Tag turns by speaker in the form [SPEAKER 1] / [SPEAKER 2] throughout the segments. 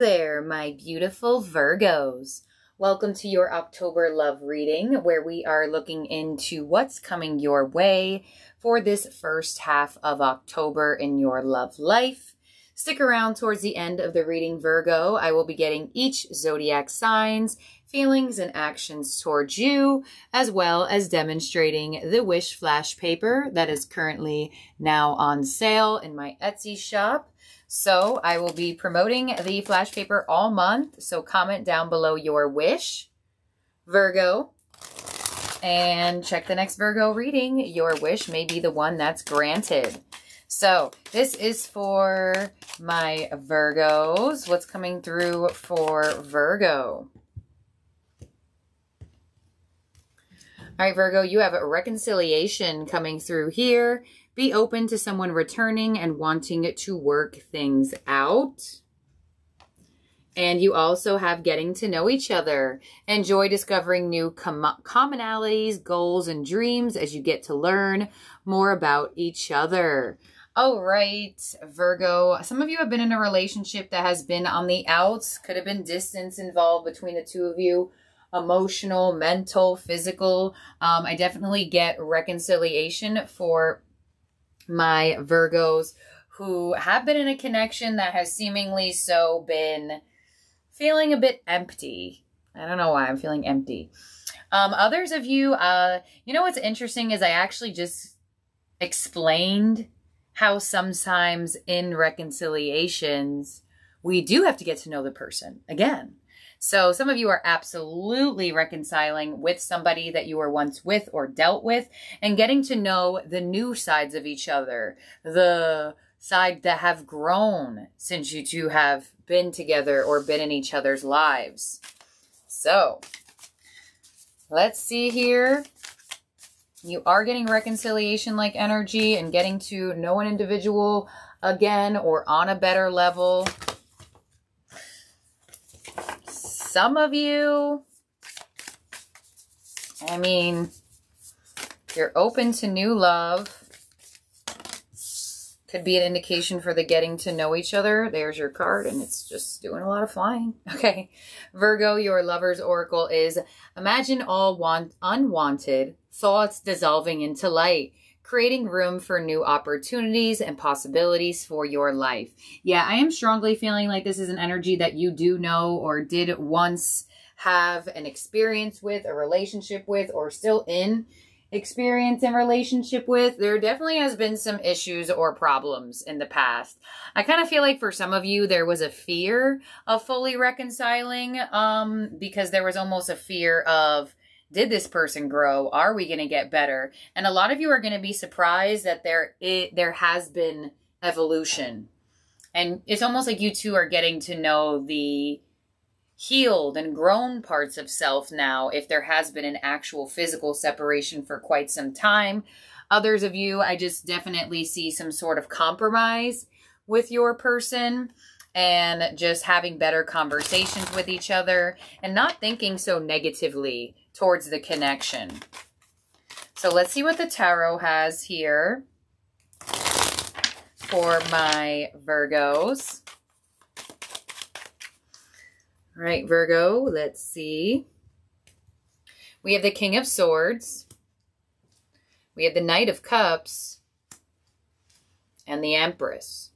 [SPEAKER 1] there, my beautiful Virgos. Welcome to your October love reading, where we are looking into what's coming your way for this first half of October in your love life. Stick around towards the end of the reading, Virgo. I will be getting each zodiac signs, feelings, and actions towards you, as well as demonstrating the wish flash paper that is currently now on sale in my Etsy shop. So I will be promoting the flash paper all month. So comment down below your wish, Virgo, and check the next Virgo reading. Your wish may be the one that's granted. So this is for my Virgos. What's coming through for Virgo? All right, Virgo, you have a reconciliation coming through here. Be open to someone returning and wanting to work things out. And you also have getting to know each other. Enjoy discovering new com commonalities, goals, and dreams as you get to learn more about each other. All right, Virgo. Some of you have been in a relationship that has been on the outs. Could have been distance involved between the two of you emotional, mental, physical. Um, I definitely get reconciliation for my Virgos who have been in a connection that has seemingly so been feeling a bit empty. I don't know why I'm feeling empty. Um, others of you, uh, you know what's interesting is I actually just explained how sometimes in reconciliations we do have to get to know the person again. So some of you are absolutely reconciling with somebody that you were once with or dealt with and getting to know the new sides of each other, the side that have grown since you two have been together or been in each other's lives. So let's see here. You are getting reconciliation like energy and getting to know an individual again or on a better level some of you, I mean, you're open to new love. Could be an indication for the getting to know each other. There's your card, and it's just doing a lot of flying. Okay. Virgo, your lover's oracle is imagine all want unwanted thoughts dissolving into light creating room for new opportunities and possibilities for your life. Yeah, I am strongly feeling like this is an energy that you do know or did once have an experience with, a relationship with, or still in experience and relationship with. There definitely has been some issues or problems in the past. I kind of feel like for some of you, there was a fear of fully reconciling um, because there was almost a fear of did this person grow? Are we going to get better? And a lot of you are going to be surprised that there it, there has been evolution. And it's almost like you two are getting to know the healed and grown parts of self now if there has been an actual physical separation for quite some time. Others of you, I just definitely see some sort of compromise with your person and just having better conversations with each other and not thinking so negatively towards the connection. So let's see what the tarot has here for my Virgos. All right, Virgo, let's see. We have the King of Swords. We have the Knight of Cups. And the Empress.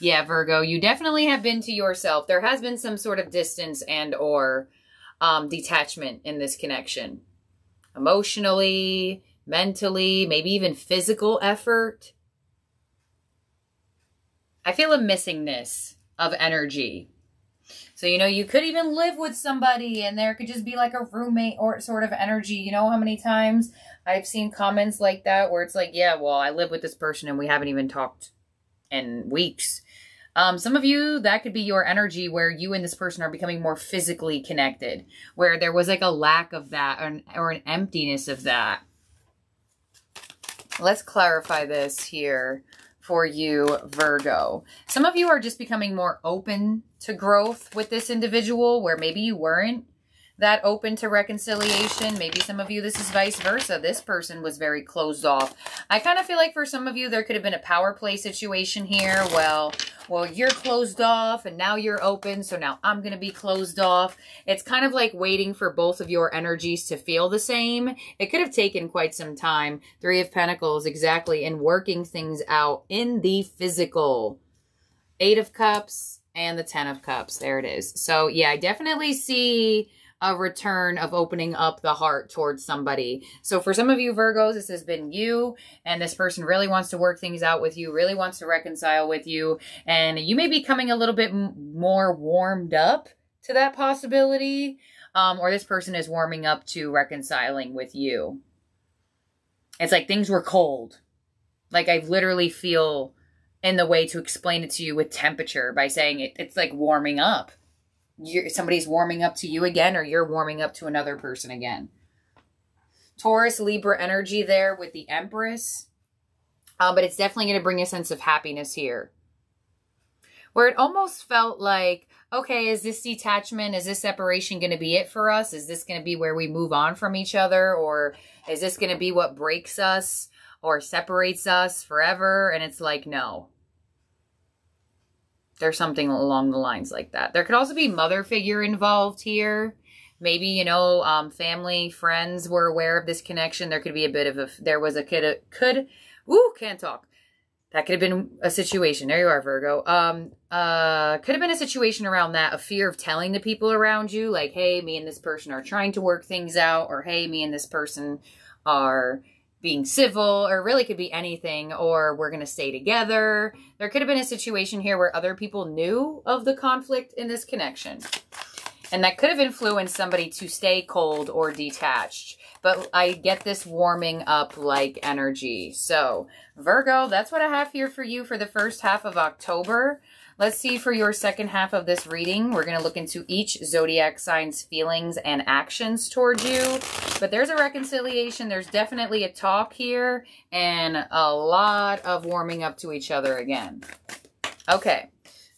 [SPEAKER 1] Yeah, Virgo, you definitely have been to yourself. There has been some sort of distance and or um, detachment in this connection. Emotionally, mentally, maybe even physical effort. I feel a missingness of energy. So, you know, you could even live with somebody and there could just be like a roommate or sort of energy. You know how many times I've seen comments like that where it's like, yeah, well, I live with this person and we haven't even talked in weeks. Um, some of you, that could be your energy where you and this person are becoming more physically connected, where there was like a lack of that or an, or an emptiness of that. Let's clarify this here for you, Virgo. Some of you are just becoming more open to growth with this individual where maybe you weren't. That open to reconciliation. Maybe some of you, this is vice versa. This person was very closed off. I kind of feel like for some of you, there could have been a power play situation here. Well, well, you're closed off and now you're open. So now I'm going to be closed off. It's kind of like waiting for both of your energies to feel the same. It could have taken quite some time. Three of Pentacles, exactly, in working things out in the physical. Eight of Cups and the Ten of Cups. There it is. So yeah, I definitely see a return of opening up the heart towards somebody. So for some of you Virgos, this has been you, and this person really wants to work things out with you, really wants to reconcile with you, and you may be coming a little bit more warmed up to that possibility, um, or this person is warming up to reconciling with you. It's like things were cold. Like I literally feel in the way to explain it to you with temperature by saying it, it's like warming up you're, somebody's warming up to you again or you're warming up to another person again. Taurus, Libra energy there with the Empress. Uh, but it's definitely going to bring a sense of happiness here. Where it almost felt like, okay, is this detachment, is this separation going to be it for us? Is this going to be where we move on from each other? Or is this going to be what breaks us or separates us forever? And it's like, no. There's something along the lines like that. There could also be mother figure involved here. Maybe, you know, um, family, friends were aware of this connection. There could be a bit of a, there was a kid, could, ooh, can't talk. That could have been a situation. There you are, Virgo. Um, uh, could have been a situation around that, a fear of telling the people around you, like, hey, me and this person are trying to work things out, or hey, me and this person are being civil or really could be anything or we're going to stay together. There could have been a situation here where other people knew of the conflict in this connection. And that could have influenced somebody to stay cold or detached. But I get this warming up like energy. So Virgo, that's what I have here for you for the first half of October. Let's see for your second half of this reading. We're going to look into each zodiac sign's feelings and actions towards you. But there's a reconciliation. There's definitely a talk here and a lot of warming up to each other again. Okay,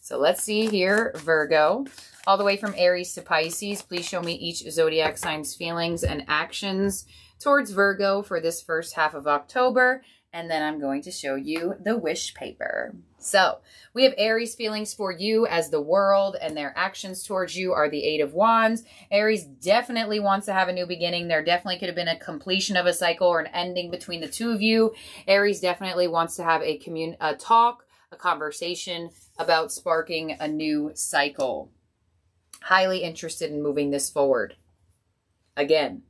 [SPEAKER 1] so let's see here, Virgo. All the way from Aries to Pisces, please show me each zodiac sign's feelings and actions towards Virgo for this first half of October. And then I'm going to show you the wish paper. So we have Aries feelings for you as the world and their actions towards you are the Eight of Wands. Aries definitely wants to have a new beginning. There definitely could have been a completion of a cycle or an ending between the two of you. Aries definitely wants to have a commun a talk, a conversation about sparking a new cycle. Highly interested in moving this forward. Again,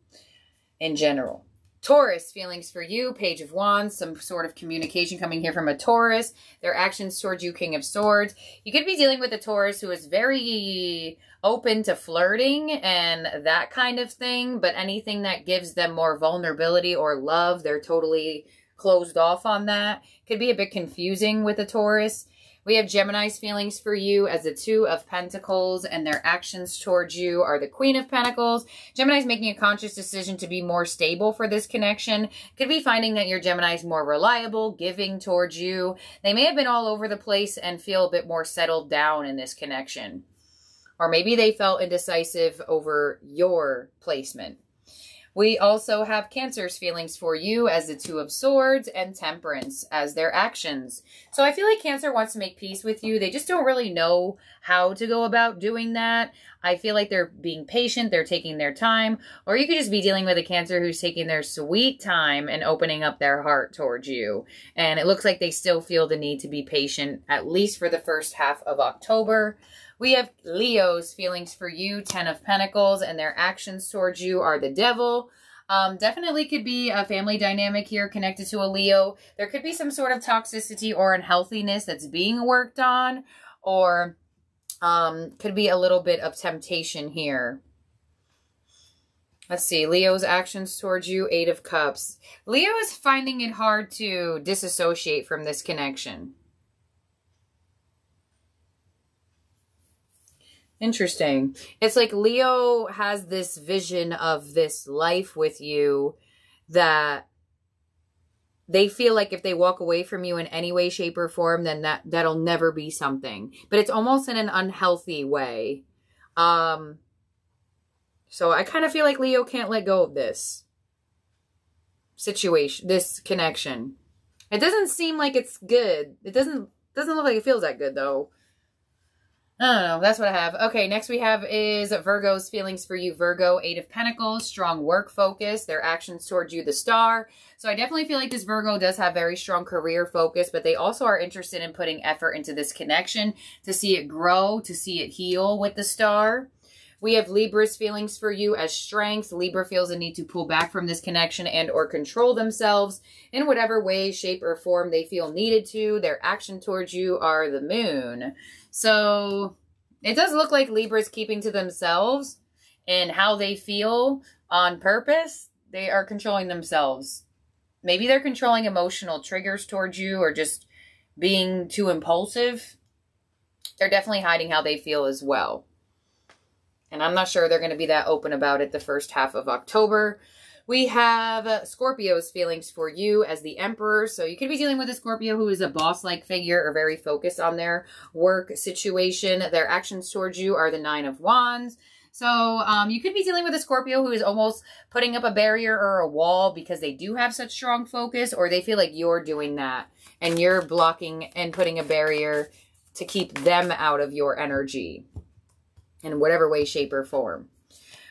[SPEAKER 1] in general. Taurus, feelings for you, Page of Wands, some sort of communication coming here from a Taurus. Their actions towards you, King of Swords. You could be dealing with a Taurus who is very open to flirting and that kind of thing, but anything that gives them more vulnerability or love, they're totally closed off on that. Could be a bit confusing with a Taurus. We have Gemini's feelings for you as the Two of Pentacles, and their actions towards you are the Queen of Pentacles. Gemini's making a conscious decision to be more stable for this connection. Could be finding that your Gemini's more reliable, giving towards you. They may have been all over the place and feel a bit more settled down in this connection. Or maybe they felt indecisive over your placement. We also have Cancer's feelings for you as the Two of Swords and Temperance as their actions. So I feel like Cancer wants to make peace with you. They just don't really know how to go about doing that. I feel like they're being patient, they're taking their time, or you could just be dealing with a Cancer who's taking their sweet time and opening up their heart towards you. And it looks like they still feel the need to be patient, at least for the first half of October. We have Leo's feelings for you, Ten of Pentacles, and their actions towards you are the devil. Um, definitely could be a family dynamic here connected to a Leo. There could be some sort of toxicity or unhealthiness that's being worked on, or um, could be a little bit of temptation here. Let's see, Leo's actions towards you, Eight of Cups. Leo is finding it hard to disassociate from this connection. Interesting. It's like Leo has this vision of this life with you that they feel like if they walk away from you in any way, shape, or form, then that that'll never be something. But it's almost in an unhealthy way. Um So I kind of feel like Leo can't let go of this situation, this connection. It doesn't seem like it's good. It doesn't doesn't look like it feels that good though. I don't know. That's what I have. Okay, next we have is Virgo's feelings for you. Virgo, Eight of Pentacles, strong work focus, their actions towards you, the star. So I definitely feel like this Virgo does have very strong career focus, but they also are interested in putting effort into this connection to see it grow, to see it heal with the star. We have Libra's feelings for you as strength. Libra feels a need to pull back from this connection and or control themselves in whatever way, shape, or form they feel needed to. Their action towards you are the moon. So it does look like Libra's keeping to themselves and how they feel on purpose. They are controlling themselves. Maybe they're controlling emotional triggers towards you or just being too impulsive. They're definitely hiding how they feel as well. And I'm not sure they're going to be that open about it the first half of October. We have Scorpio's feelings for you as the Emperor. So you could be dealing with a Scorpio who is a boss-like figure or very focused on their work situation. Their actions towards you are the Nine of Wands. So um, you could be dealing with a Scorpio who is almost putting up a barrier or a wall because they do have such strong focus or they feel like you're doing that and you're blocking and putting a barrier to keep them out of your energy in whatever way, shape, or form.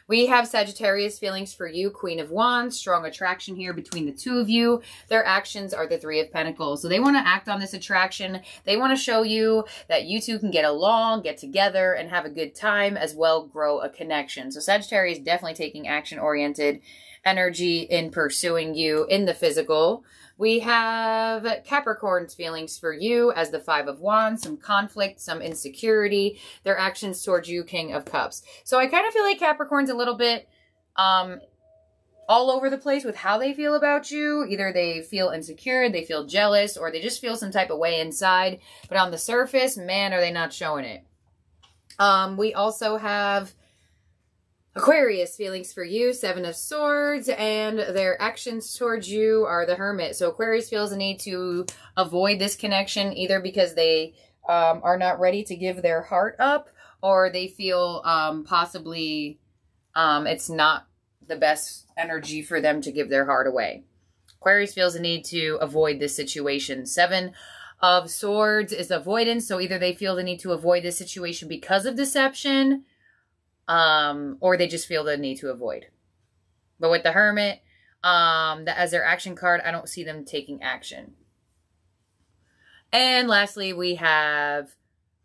[SPEAKER 1] We have Sagittarius feelings for you, Queen of Wands, strong attraction here between the two of you. Their actions are the Three of Pentacles. So they want to act on this attraction. They want to show you that you two can get along, get together, and have a good time, as well grow a connection. So Sagittarius definitely taking action-oriented energy in pursuing you in the physical. We have Capricorn's feelings for you as the Five of Wands, some conflict, some insecurity, their actions towards you, King of Cups. So I kind of feel like Capricorn's a little bit um, all over the place with how they feel about you. Either they feel insecure, they feel jealous, or they just feel some type of way inside. But on the surface, man, are they not showing it. Um, we also have Aquarius, feelings for you, Seven of Swords, and their actions towards you are the Hermit. So Aquarius feels a need to avoid this connection either because they um, are not ready to give their heart up or they feel um, possibly um, it's not the best energy for them to give their heart away. Aquarius feels a need to avoid this situation. Seven of Swords is avoidance. So either they feel the need to avoid this situation because of deception um, or they just feel the need to avoid. But with the Hermit, um, that as their action card, I don't see them taking action. And lastly, we have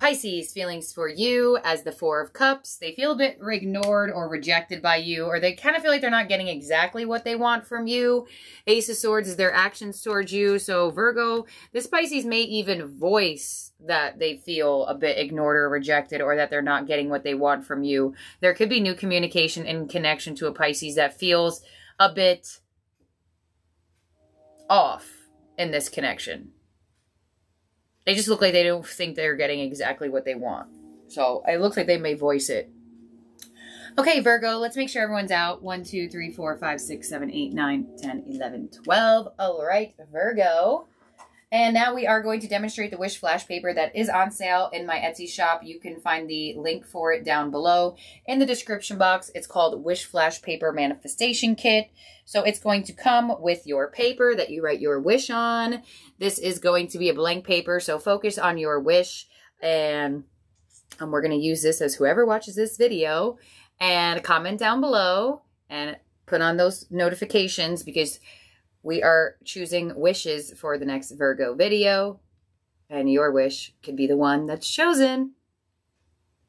[SPEAKER 1] Pisces feelings for you as the Four of Cups. They feel a bit ignored or rejected by you, or they kind of feel like they're not getting exactly what they want from you. Ace of Swords is their actions towards you. So Virgo, this Pisces may even voice that they feel a bit ignored or rejected or that they're not getting what they want from you. There could be new communication and connection to a Pisces that feels a bit off in this connection. They just look like they don't think they're getting exactly what they want. So it looks like they may voice it. Okay, Virgo, let's make sure everyone's out. 1, 2, 3, 4, 5, 6, 7, 8, 9, 10, 11, 12. All right, Virgo. And now we are going to demonstrate the Wish Flash paper that is on sale in my Etsy shop. You can find the link for it down below in the description box. It's called Wish Flash Paper Manifestation Kit. So it's going to come with your paper that you write your wish on. This is going to be a blank paper, so focus on your wish. And um, we're going to use this as whoever watches this video and comment down below and put on those notifications because we are choosing wishes for the next Virgo video, and your wish could be the one that's chosen.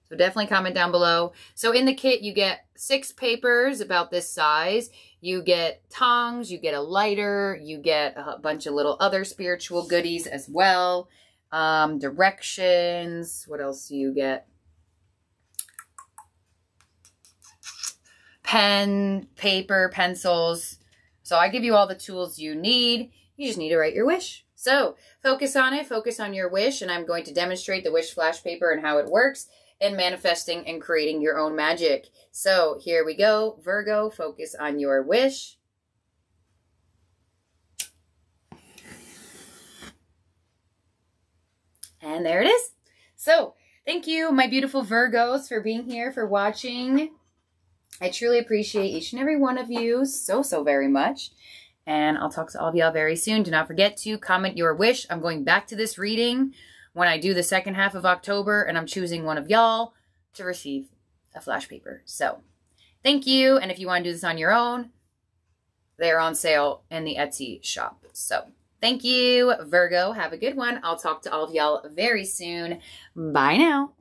[SPEAKER 1] So definitely comment down below. So in the kit, you get six papers about this size. You get tongs, you get a lighter, you get a bunch of little other spiritual goodies as well. Um, directions. What else do you get? Pen, paper, pencils, so I give you all the tools you need. You just need to write your wish. So focus on it, focus on your wish, and I'm going to demonstrate the wish flash paper and how it works in manifesting and creating your own magic. So here we go. Virgo, focus on your wish. And there it is. So thank you, my beautiful Virgos, for being here, for watching. I truly appreciate each and every one of you so, so very much. And I'll talk to all of y'all very soon. Do not forget to comment your wish. I'm going back to this reading when I do the second half of October, and I'm choosing one of y'all to receive a flash paper. So thank you. And if you want to do this on your own, they're on sale in the Etsy shop. So thank you, Virgo. Have a good one. I'll talk to all of y'all very soon. Bye now.